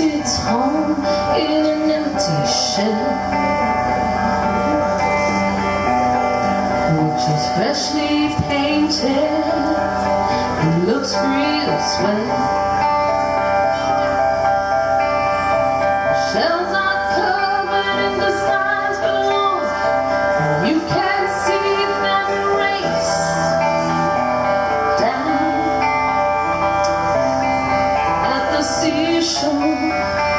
its home in an empty shell Which is freshly painted and looks real sweet. 手。